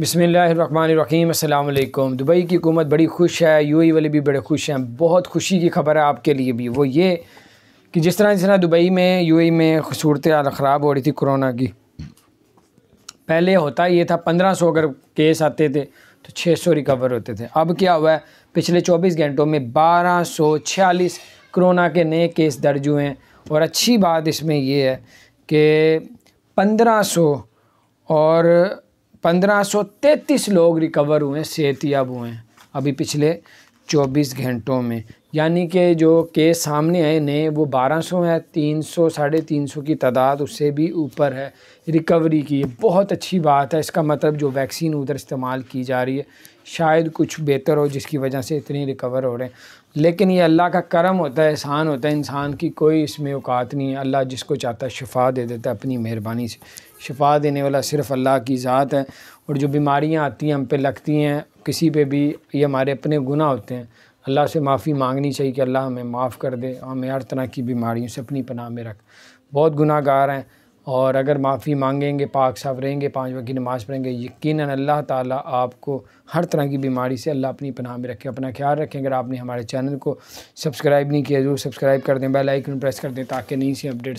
بسم اللہ الرحمن الرحیم، السلام علیکم۔ دبئی کی حکومت بڑی خوش ہے، یو ای والے بھی بڑے خوش ہیں۔ بہت خوشی کی خبر ہے آپ کے لیے بھی۔ وہ یہ کہ جس طرح جس طرح دبئی میں، یو ای میں صورت حال خراب ہو رہی تھی کرونا کی۔ پہلے ہوتا یہ تھا، پندرہ سو اگر کیس آتے تھے تو چھ سو ریکور ہوتے تھے۔ اب کیا ہوا ہے؟ پچھلے چوبیس گھنٹوں میں بارہ سو چھیالیس کرونا کے نئے کیس درج ہوئے ہیں۔ اور اچھی بات اس میں یہ ہے کہ پندرہ سو اور پندرہ سو تینتیس لوگ ریکور ہوئے ہیں صحت یاب ہوئے ہیں۔ ابھی پچھلے چوبیس گھنٹوں میں۔ یعنی کہ جو کیس سامنے آئے نئے، وہ بارہ سو ہیں تین سو، ساڑھے تین سو کی تعداد اس سے بھی اوپر ہے۔ ریکوری کی بہت اچھی بات ہے۔ اس کا مطلب جو ویکسین ادھر استعمال کی جا رہی ہے، شاید کچھ بہتر ہو جس کی وجہ سے اتنی ریکور ہو رہے ہیں۔ لیکن یہ اللہ کا کرم ہوتا ہے، احسان ہوتا ہے۔ انسان کی کوئی اس میں اوقات نہیں ہے۔ اللہ جس کو چاہتا ہے شفا دے دیتا ہے اپنی مہربانی سے۔ شفا دینے والا صرف اللہ کی ذات ہے۔ اور جو بیماریاں آتی ہیں، ہم پہ لگتی ہیں کسی پہ بھی یہ ہمارے اپنے گناہ ہوتے ہیں۔ اللہ سے معافی مانگنی چاہیے کہ اللہ ہمیں معاف کر دے ہمیں ہر طرح کی بیماریوں سے اپنی پناہ میں رکھ۔ بہت گناہ گار ہیں اور اگر معافی مانگیں گے، پاک صاف رہیں گے، پانچ وقت کی نماز پڑھیں گے، یقیناً اللہ تعالیٰ آپ کو ہر طرح کی بیماری سے اللہ اپنی پناہ میں رکھے۔ اپنا خیال رکھیں، اگر آپ نے ہمارے چینل کو سبسکرائب نہیں کیا، ضرور سبسکرائب کر دیں، بیل آئیکن پریس کر دیں تاکہ نئی سی اپڈیٹس